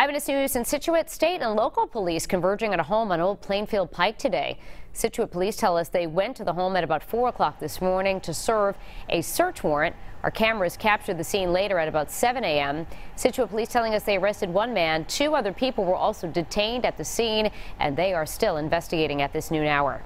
Eyewitness News in Scituate state and local police converging at a home on Old Plainfield Pike today. Scituate police tell us they went to the home at about 4 o'clock this morning to serve a search warrant. Our cameras captured the scene later at about 7 a.m. Scituate police telling us they arrested one man. Two other people were also detained at the scene, and they are still investigating at this noon hour.